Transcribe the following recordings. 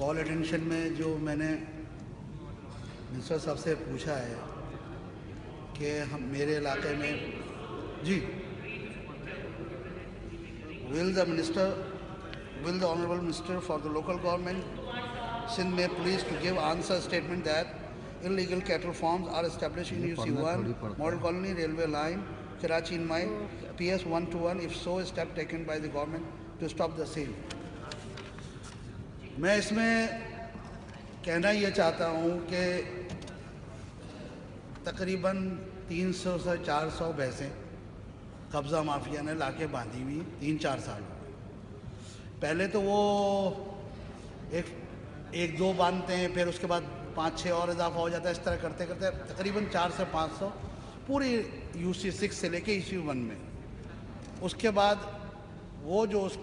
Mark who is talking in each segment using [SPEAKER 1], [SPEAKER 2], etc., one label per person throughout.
[SPEAKER 1] Call attention में जो मैंने मिनिस्टर साहब से पूछा है कि हम मेरे इलाके में जी। Will the minister will the honourable minister for the local government Sindh में please to give answer statement that illegal cattle farms are establish in U C one model colony railway line Karachi in my P S one two one if so step taken by the government to stop the same मैं इसमें कहना ये चाहता हूँ कि तकरीबन 300 से 400 भैंसें कब्ज़ा माफिया ने लाके बांधी हुई तीन चार साल। पहले तो वो एक एक दो बांधते हैं, फिर उसके बाद पाँच छः और इजाफा हो जाता है, इस तरह करते करते तकरीबन चार से, पाँच सौ पूरी यू सी सिक्स से लेके ई सी वन में उसके बाद वो जो उस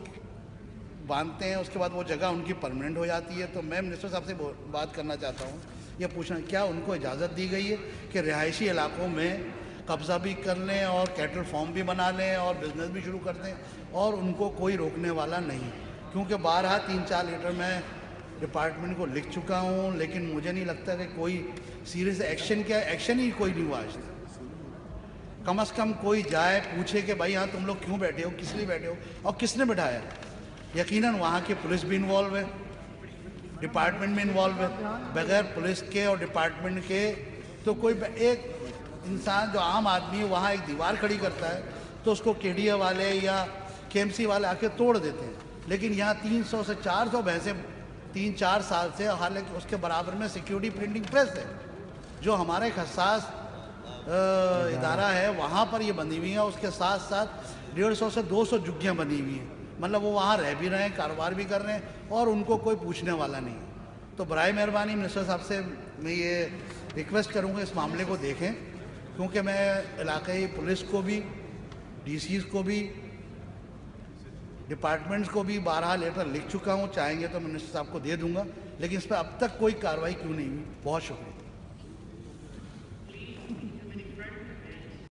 [SPEAKER 1] बांधते हैं, उसके बाद वो जगह उनकी परमानेंट हो जाती है। तो मैं मिनिस्टर साहब से बात करना चाहता हूँ। ये पूछना, क्या उनको इजाज़त दी गई है कि रिहायशी इलाकों में कब्ज़ा भी कर लें और कैटल फॉर्म भी बना लें और बिज़नेस भी शुरू कर दें और उनको कोई रोकने वाला नहीं? क्योंकि बारह तीन चार लीटर मैं डिपार्टमेंट को लिख चुका हूँ, लेकिन मुझे नहीं लगता कि कोई सीरियस एक्शन क्या एक्शन ही कोई नहीं हुआ आज तक। कम अज़ कम कोई जाए, पूछे कि भाई यहाँ तुम लोग क्यों बैठे हो? किस लिए बैठे हो? और किसने बैठाया? यकीनन वहाँ की पुलिस भी इन्वॉल्व है। डिपार्टमेंट में इन्वॉल्व है। बगैर पुलिस के और डिपार्टमेंट के तो कोई एक इंसान जो आम आदमी है, वहाँ एक दीवार खड़ी करता है तो उसको के वाले या के वाले आके तोड़ देते हैं। लेकिन यहाँ 300 से 400 भैंसें, तीन चार साल से हालाँकि उसके बराबर में सिक्योरिटी प्रिंटिंग प्रेस है, जो हमारा एक हसास इदारा है, वहाँ पर ये बनी हुई है उसके साथ साथ डेढ़ सौ से दो सौ झुग्गियाँ बनी हुई हैं। मतलब वो वहाँ रह भी रहे हैं, कारोबार भी कर रहे हैं और उनको कोई पूछने वाला नहीं है। तो बरए मेहरबानी मिनिस्टर साहब से मैं ये रिक्वेस्ट करूँगा इस मामले को देखें, क्योंकि मैं इलाकई पुलिस को भी डीसी को भी, डिपार्टमेंट्स को भी बारह लेटर लिख चुका हूँ, चाहेंगे तो मिनिस्टर साहब को दे दूँगा, लेकिन इस पर अब तक कोई कार्रवाई क्यों नहीं हुई? बहुत शुक्रिया।